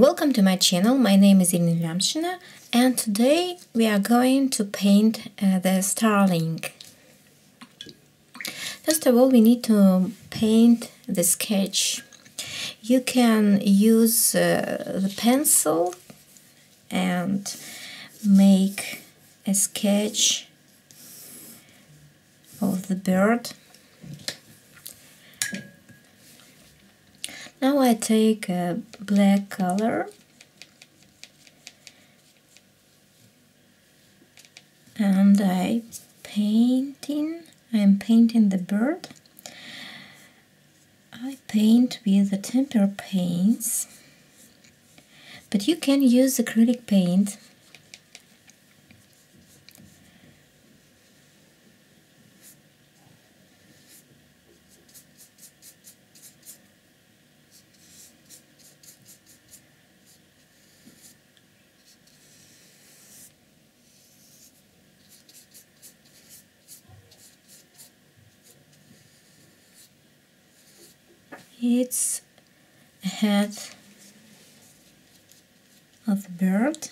Welcome to my channel, my name is Irina Lyamshina and today we are going to paint uh, the Starling. First of all we need to paint the sketch. You can use uh, the pencil and make a sketch of the bird Now I take a black color. And I painting I'm painting the bird. I paint with the tempera paints. But you can use acrylic paint It's head of the bird.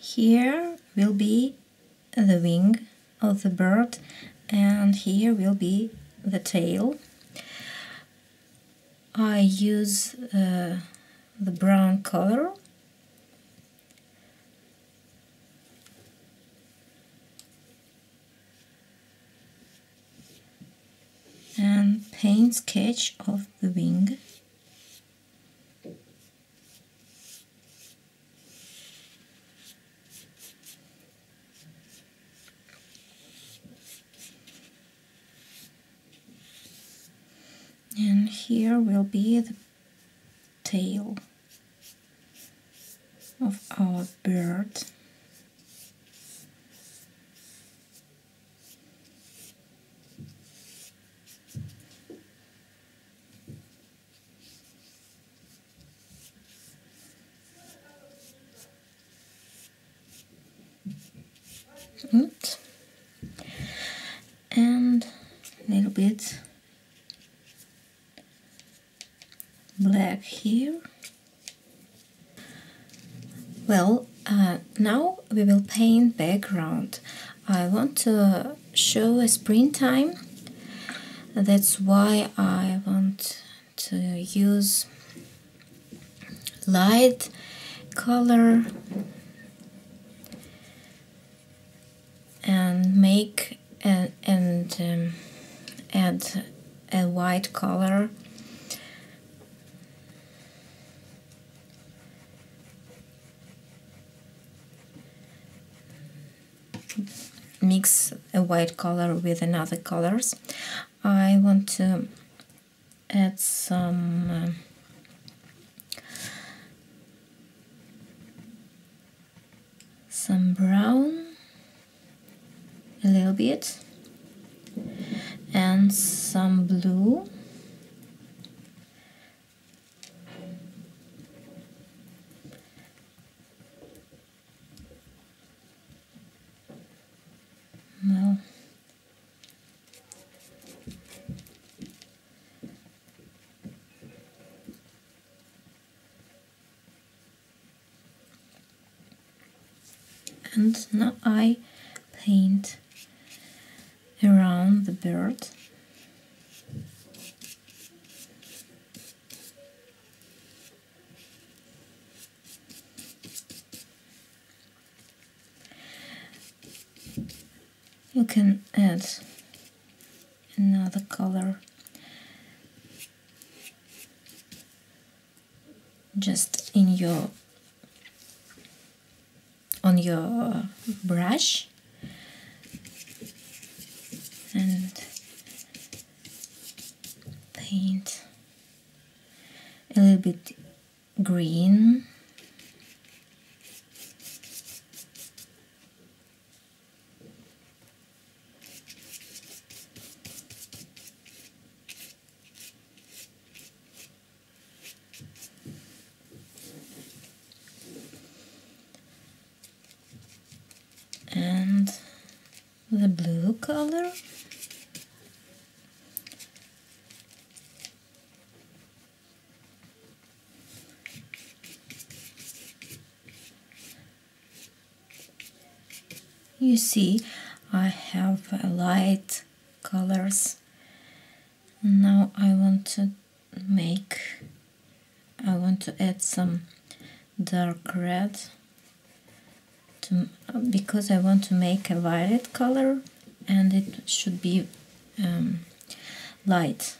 Here will be the wing of the bird and here will be the tail. I use uh, the brown color. And paint sketch of the wing and here will be the tail of our bird. Oops. And a little bit black here. Well, uh, now we will paint background. I want to show a springtime. That's why I want to use light color and make and, and um, add a white color mix a white color with another colors. I want to add some uh, some brown a little bit and some blue well and now I paint around the bird. You can add another color. Just in your your brush. And paint a little bit green color you see I have light colors. Now I want to make I want to add some dark red to, because I want to make a violet color and it should be um, light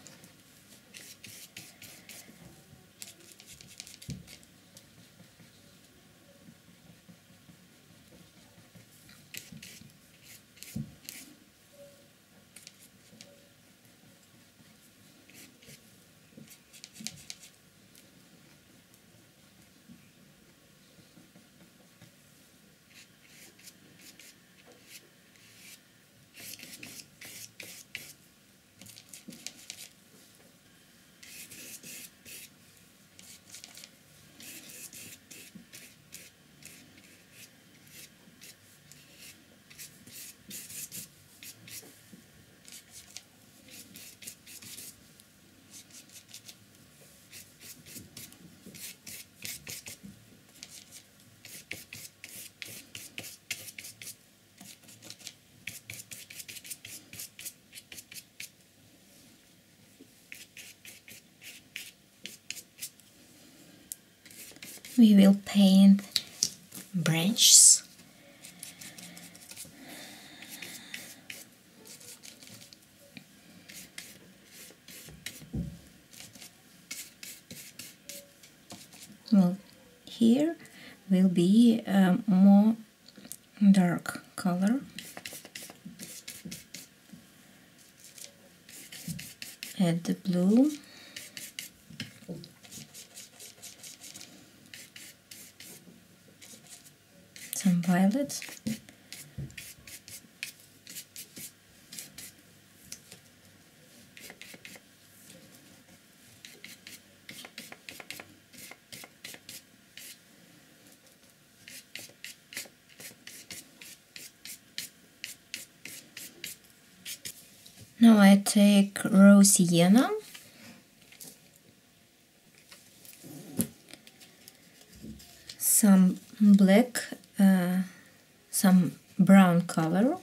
we will paint branches. Well here will be a more dark color add the blue some violet Now I take raw sienna. Some black uh, some brown color.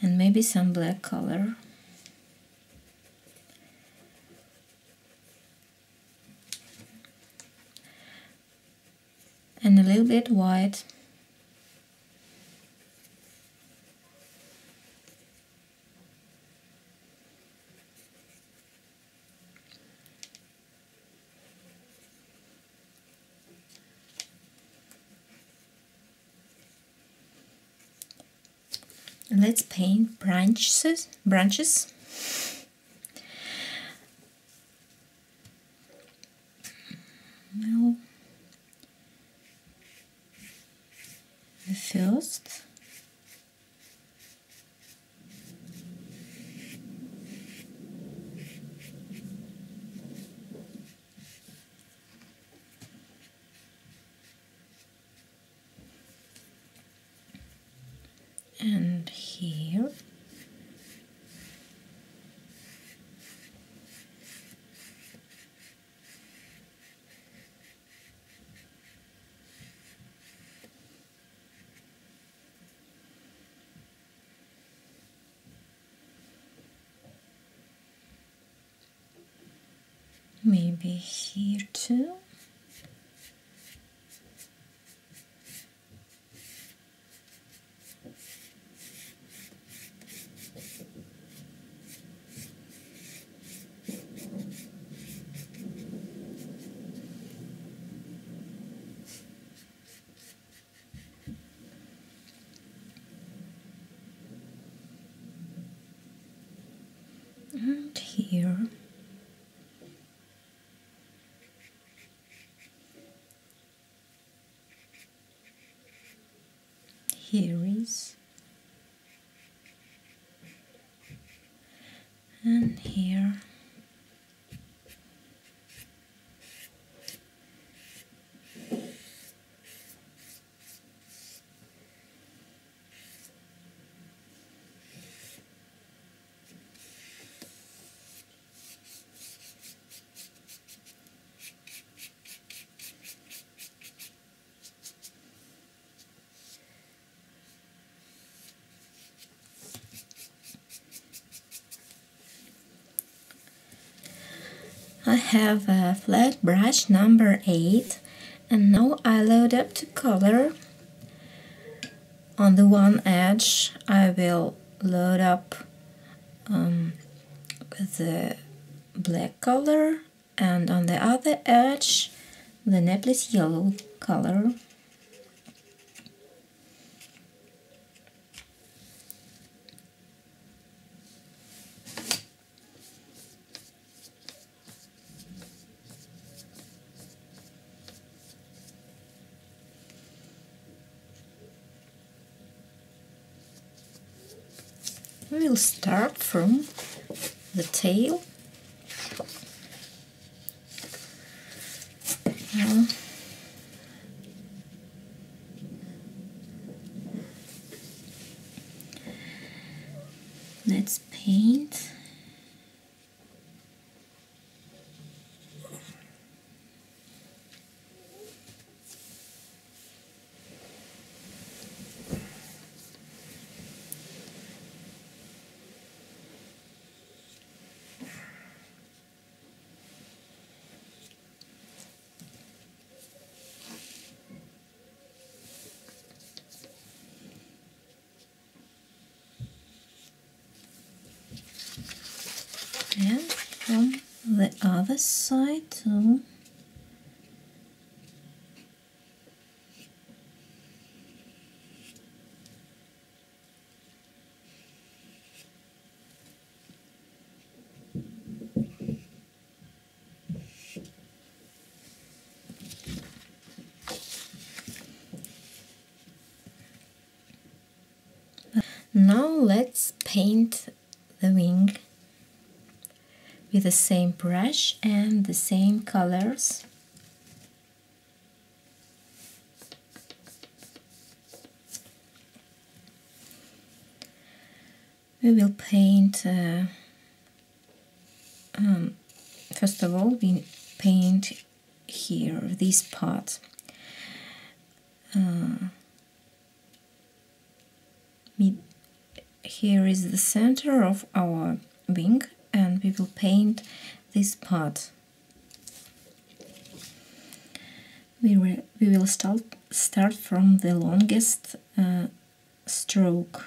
And maybe some black color. And a little bit white let's paint branches branches now the first and here maybe here too. And here here is and here I have a flat brush number 8 and now I load up the color. On the one edge I will load up um, the black color and on the other edge the Naples yellow color. we will start from the tail. Now, let's paint and from the other side too. Now let's paint the wing with the same brush and the same colors. We will paint, uh, um, first of all, we paint here, this part. Uh, here is the center of our wing and we will paint this part. We, we will start, start from the longest uh, stroke.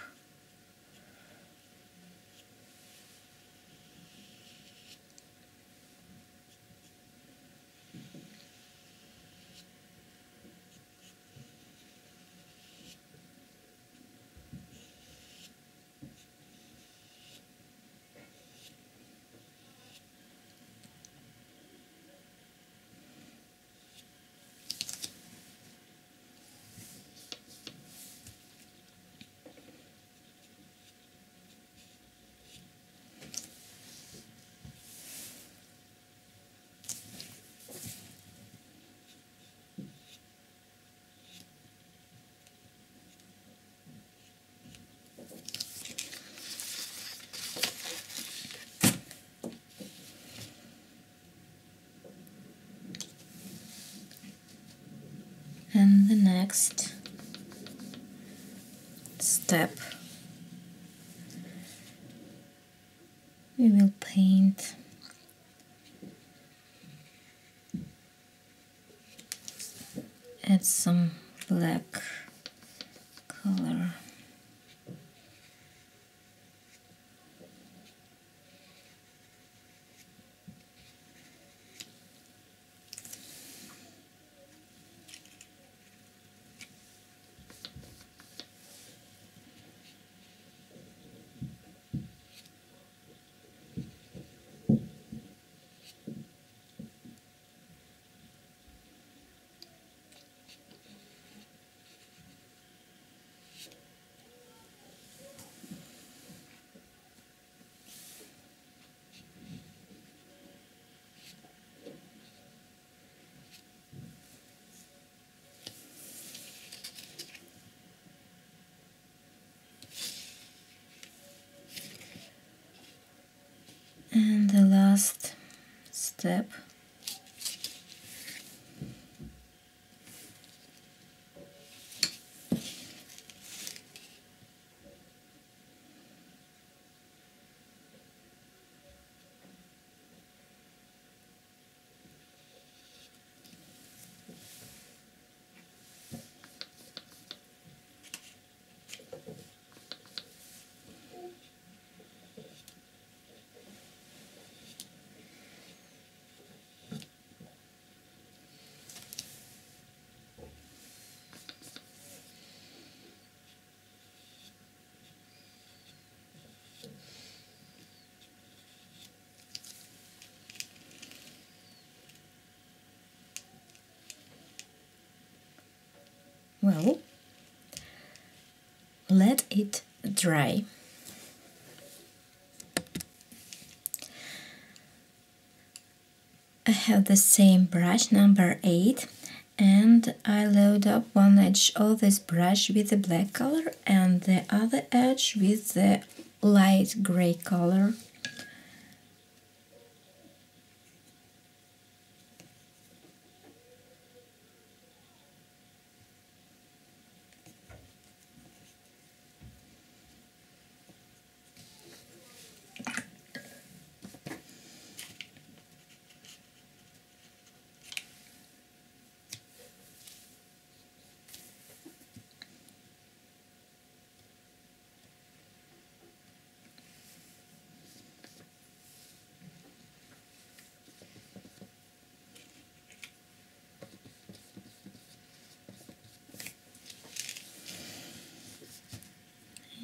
and the next step. We will paint. Add some black color and the last step well let it dry. I have the same brush number 8 and I load up one edge of this brush with the black color and the other edge with the light gray color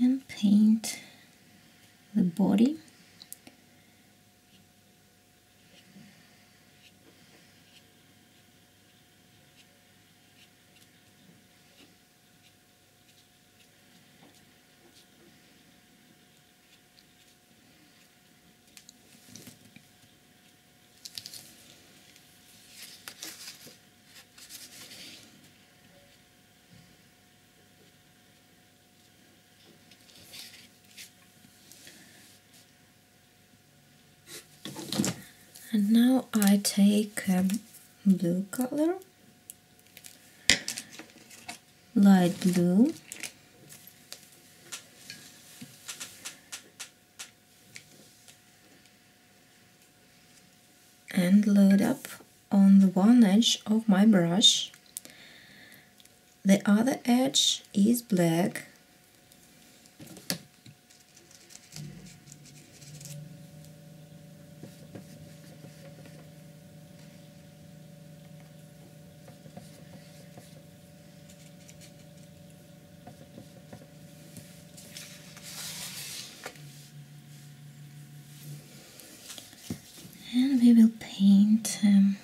and paint the body and now I take a blue color. Light blue. And load up on the one edge of my brush. The other edge is black and we will paint um,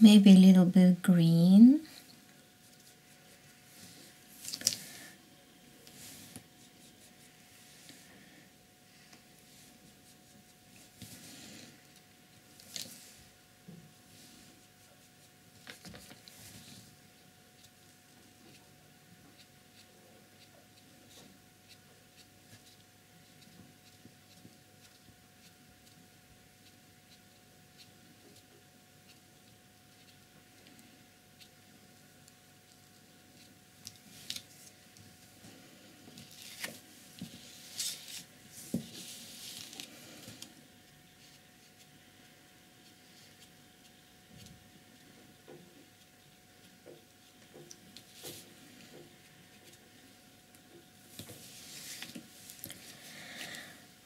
maybe a little bit green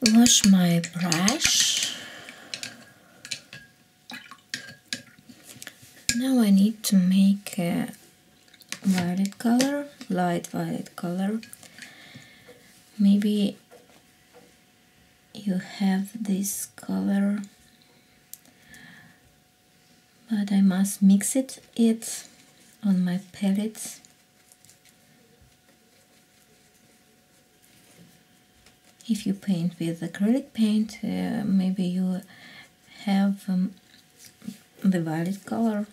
wash my brush. Now I need to make a violet color light violet color. Maybe you have this color but I must mix it it on my palette if you paint with acrylic paint uh, maybe you have um, the violet color.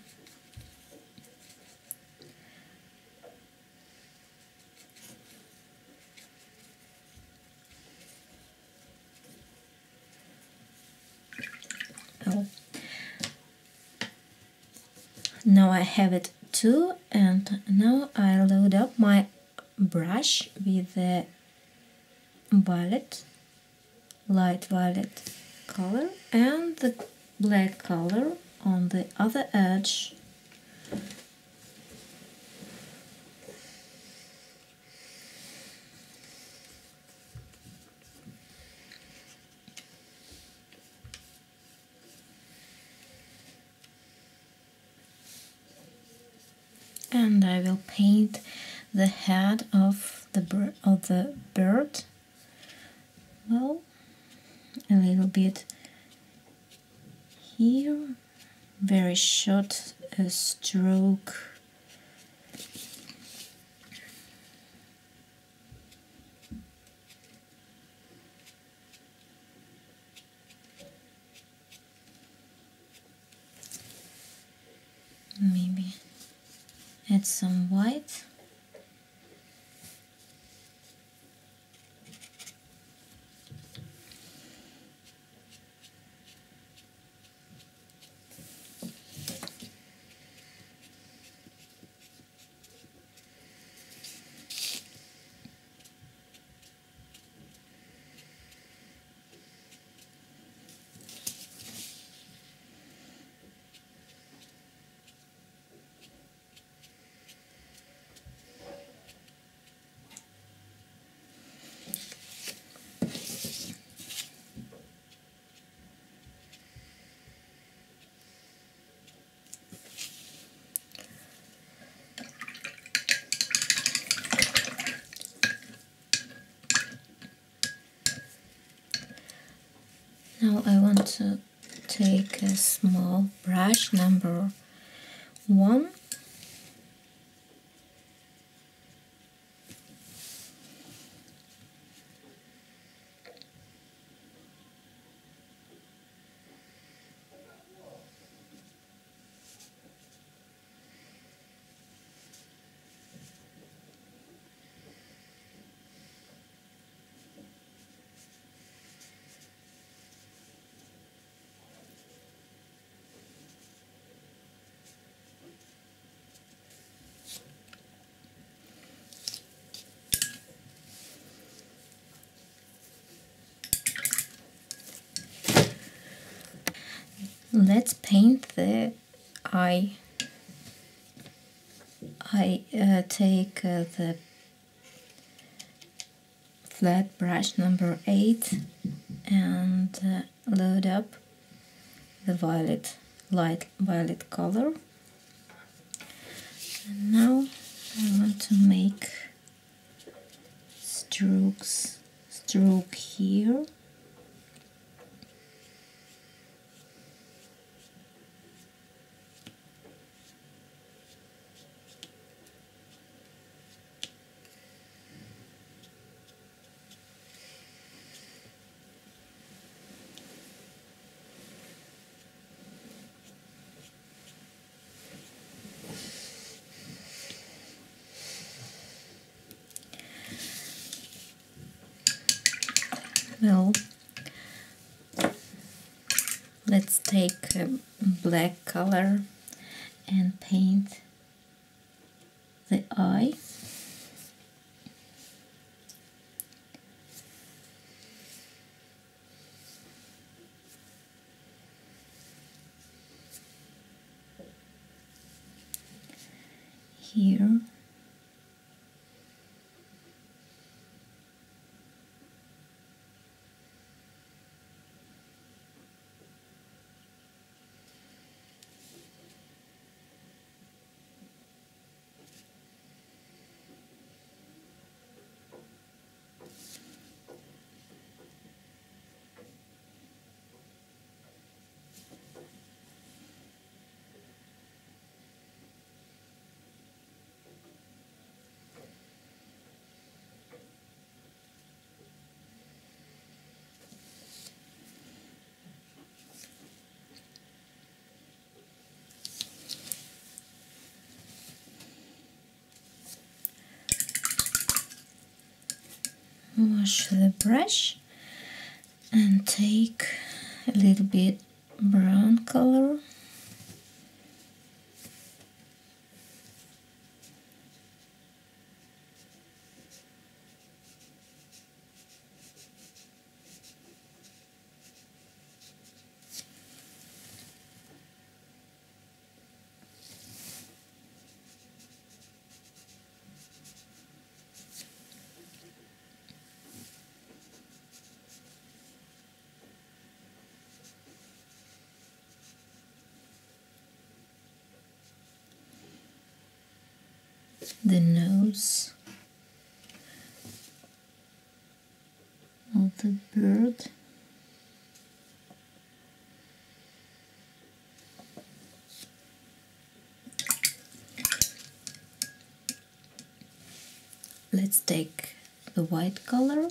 Oh. Now I have it too and now I load up my brush with the violet light violet color and the black color on the other edge. And I will paint the head of the of the bird well a little bit here. Very short stroke. Maybe add some white Now I want to take a small brush number one let's paint the eye. I uh, take uh, the flat brush number 8 and uh, load up the violet light violet color. And now I want to make strokes stroke here well let's take a black color and paint the eye. Here wash the brush and take a little bit brown color the nose Let's take the white color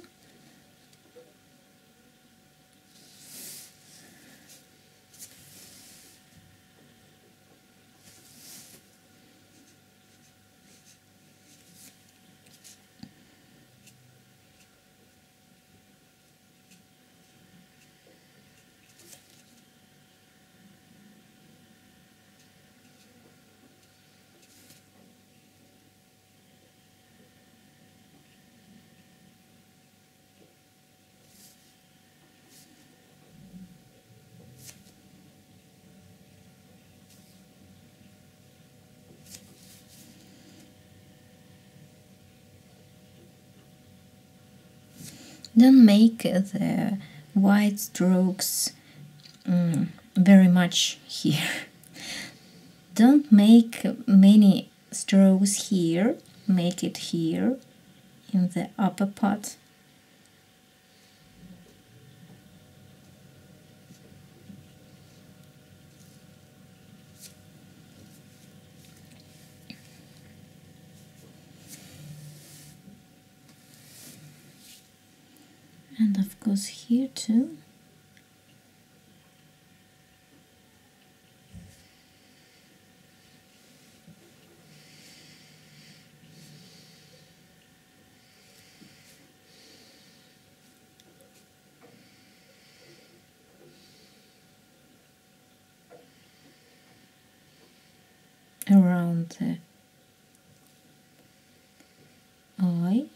don't make the white strokes um, very much here. Don't make many strokes here make it here in the upper part course here too. Around the eye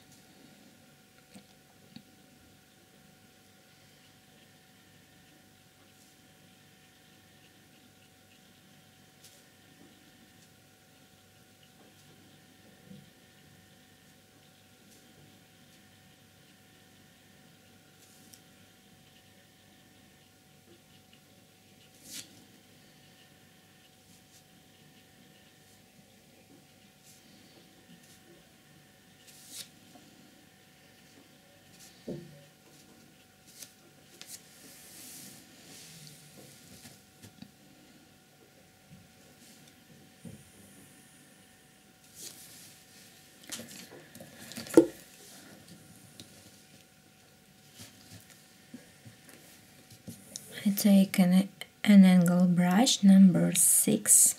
I take an, an angle brush number 6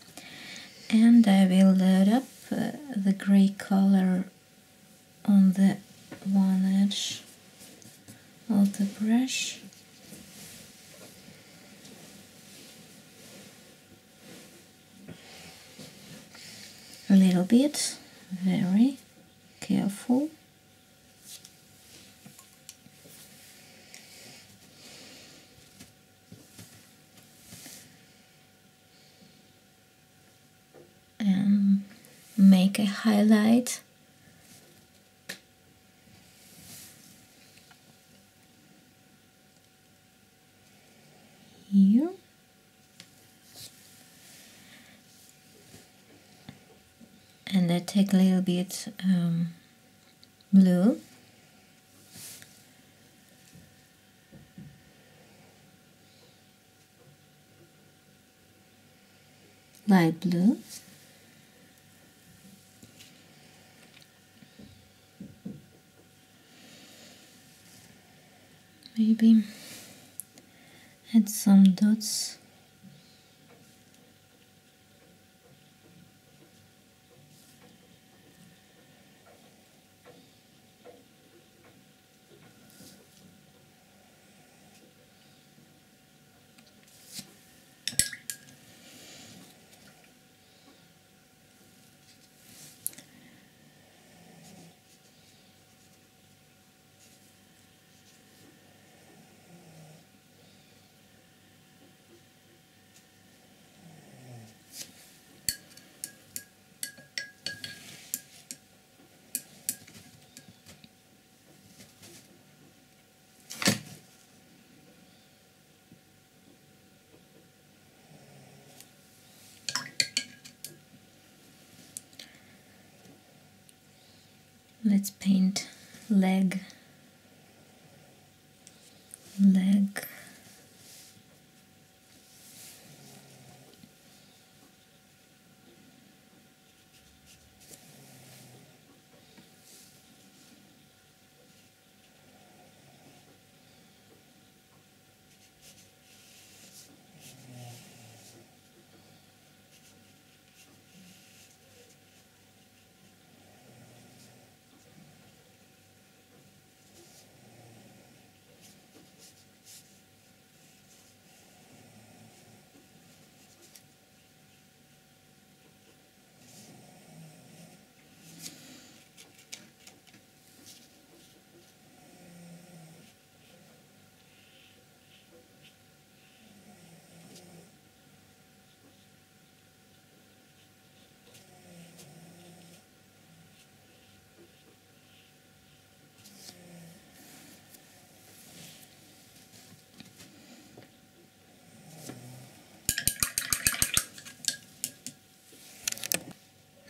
and I will load up uh, the gray color on the one edge of the brush. A little bit very careful and make a highlight. Here. And I take a little bit um, blue. Light blue maybe. Add some dots let's paint leg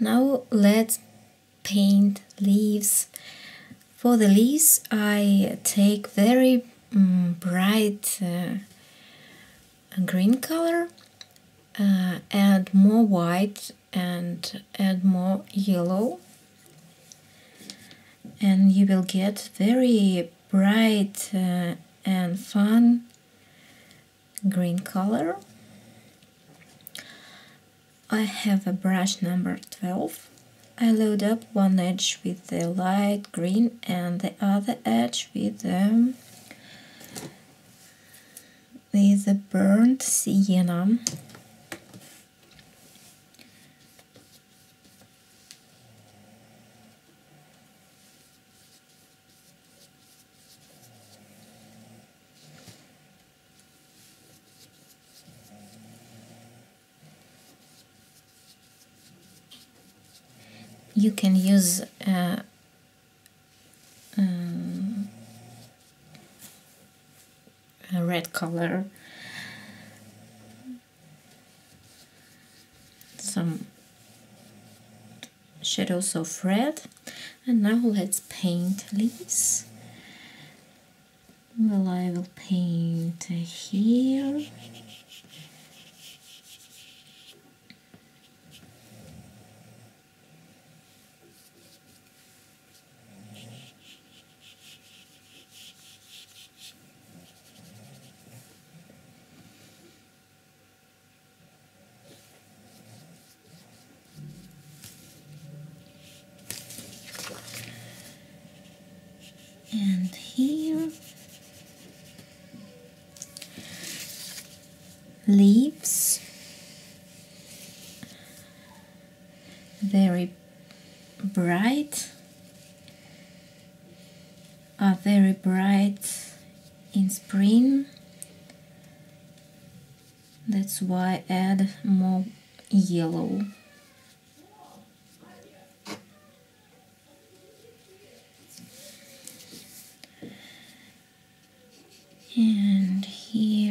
Now let's paint leaves. For the leaves I take very um, bright uh, green color, uh, add more white and add more yellow and you will get very bright uh, and fun green color I have a brush number 12. I load up one edge with the light green and the other edge with the, with the burnt sienna. You can use uh, um, a red color. Some shadows of red. And now let's paint leaves well I will paint here and here leaves very bright are very bright in spring why I add more yellow. And here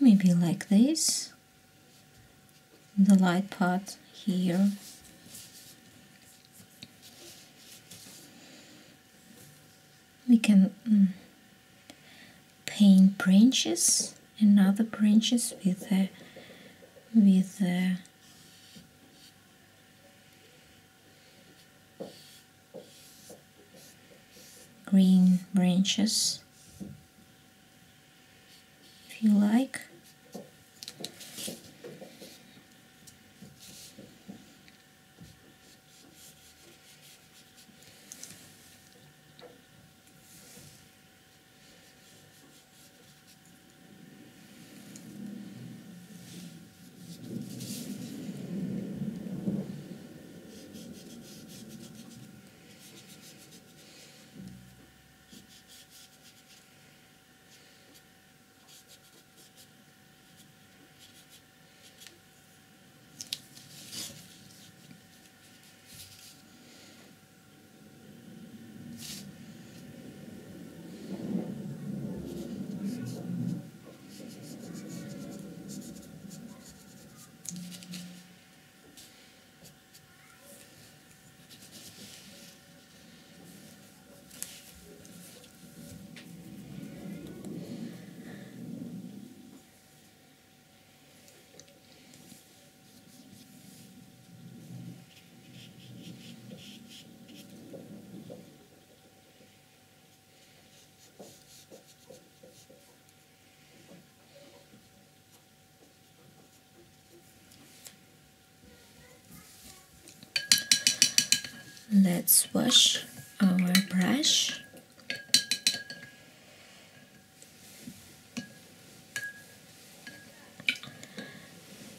maybe like this. The light part here. We can mm, paint branches and other branches with a, with green branches if you like. Let's wash our brush.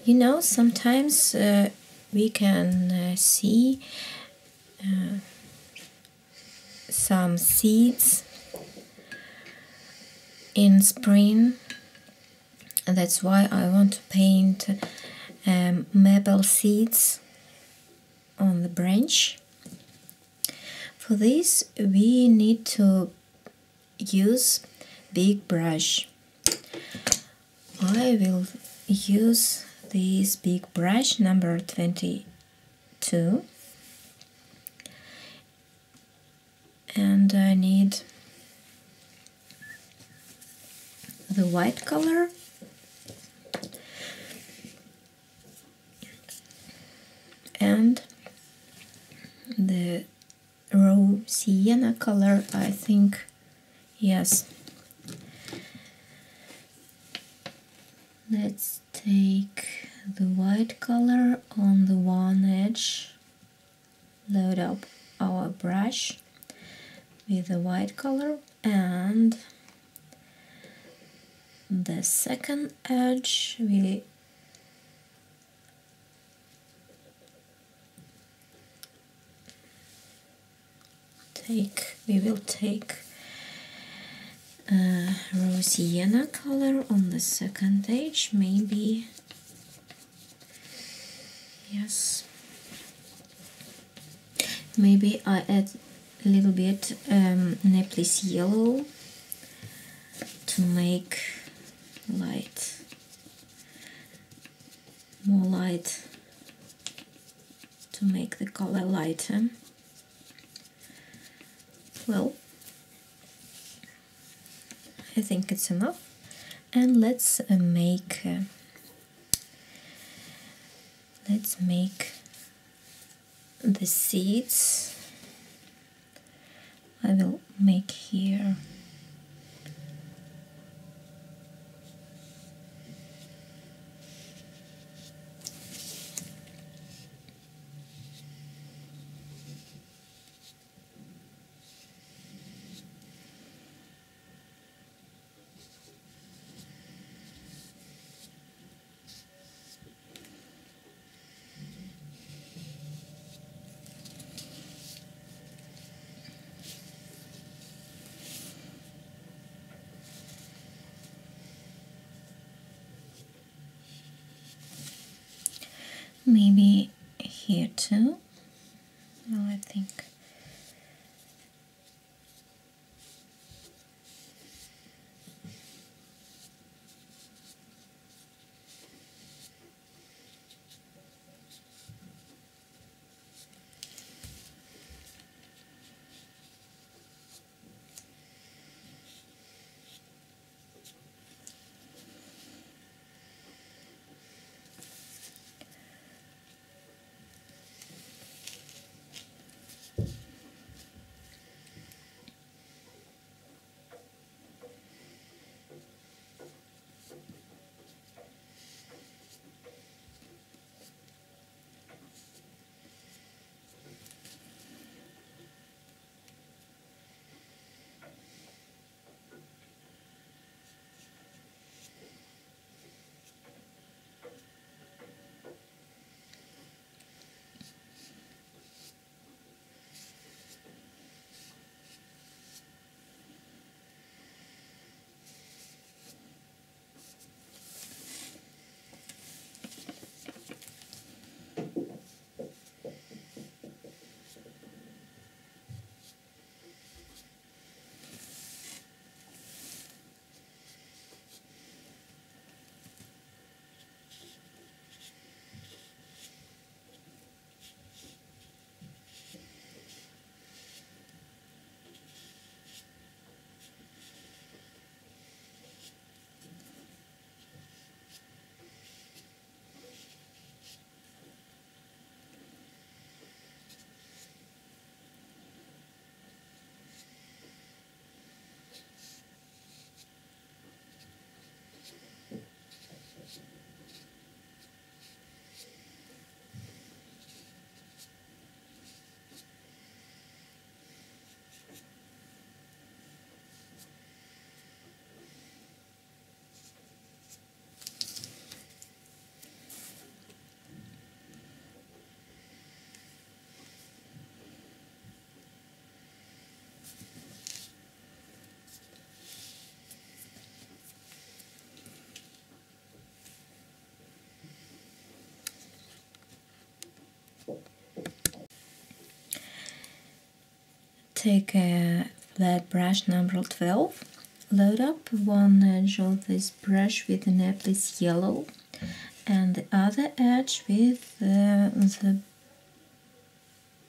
You know sometimes uh, we can uh, see uh, some seeds in spring. And that's why I want to paint um, maple seeds on the branch for this we need to use big brush. I will use this big brush number 22 and I need the white color and the raw sienna color I think. Yes. Let's take the white color on the one edge. Load up our brush with the white color and the second edge we take we will take uh, rose color on the second edge maybe. Yes. Maybe I add a little bit um, Naples yellow to make light more light to make the color lighter well I think it's enough. And let's uh, make uh, let's make the seeds. I will make here maybe here take a flat brush number 12 load up one edge of this brush with the Naples yellow and the other edge with uh, the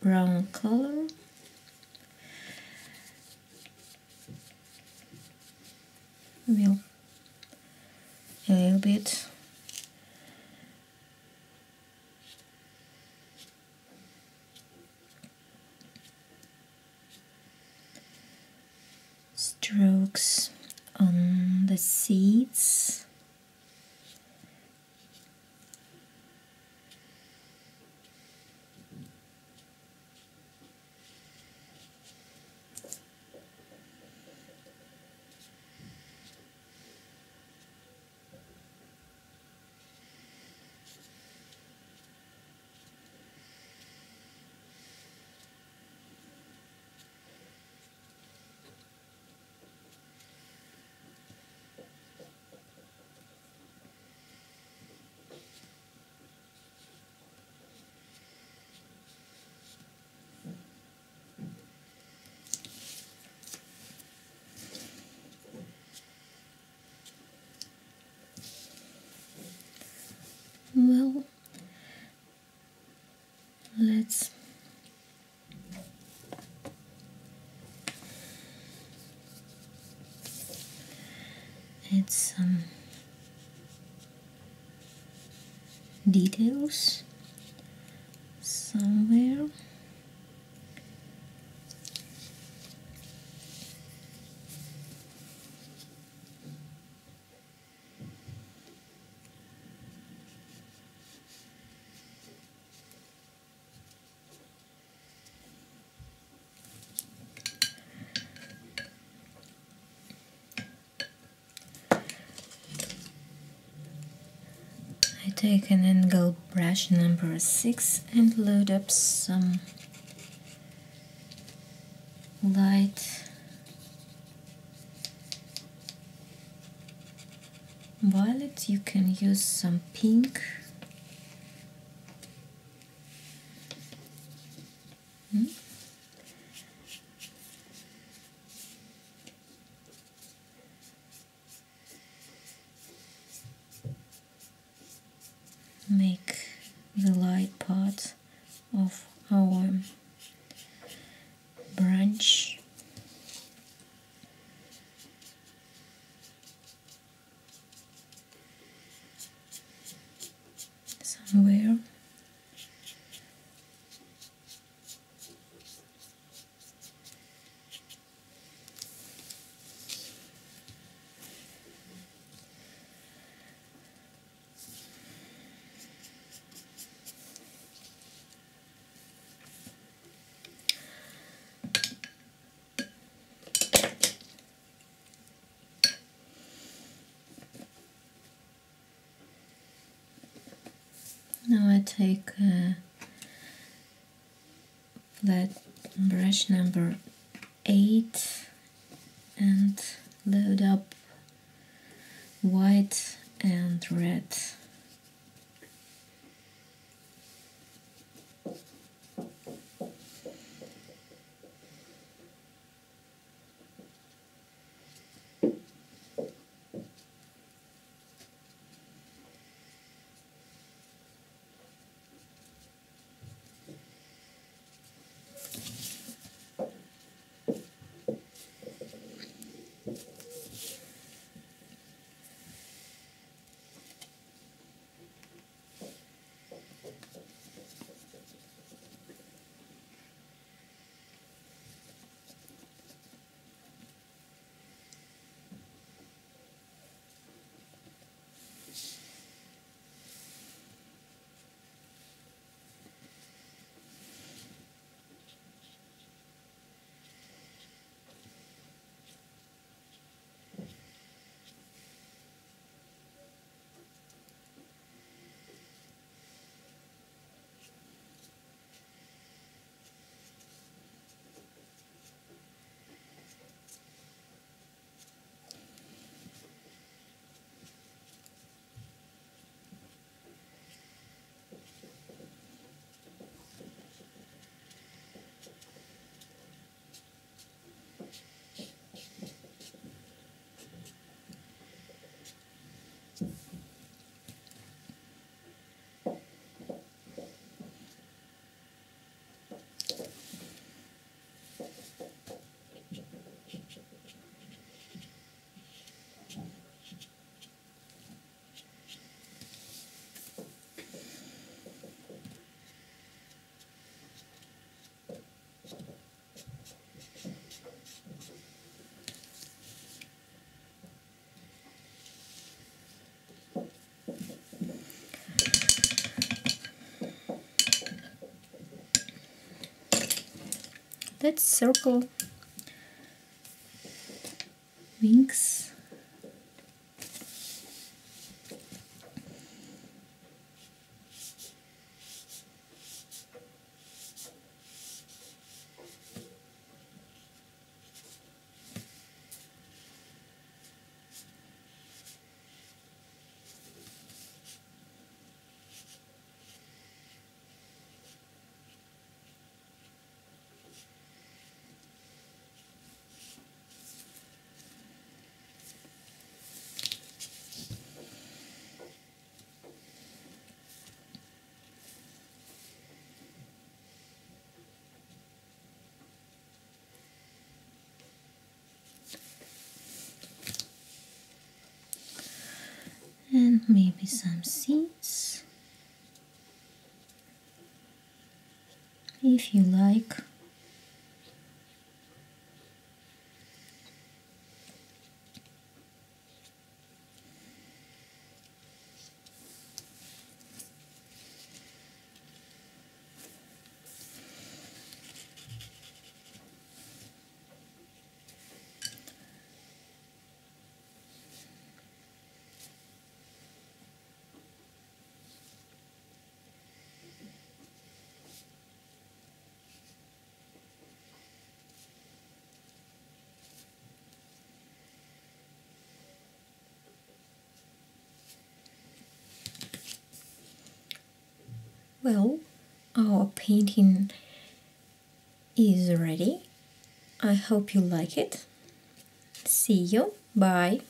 brown color we'll a little bit strokes on the seeds well let's add some details somewhere I take an angle brush number 6 and load up some light violet. You can use some pink. Hmm? make the light part of our branch somewhere Now I take a flat brush number 8 and load up Let's circle. Wings and maybe some seeds. If you like Well, our painting is ready. I hope you like it. See you. Bye.